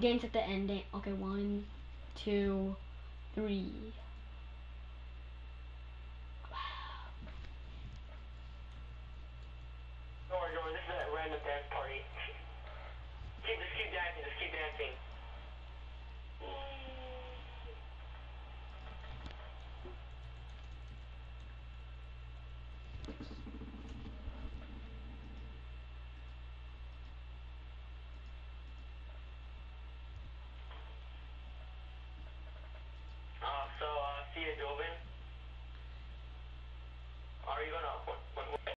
Dance at the end. Okay, one, two, three. Worry, don't worry. This is a random dance party. Uh, so, uh,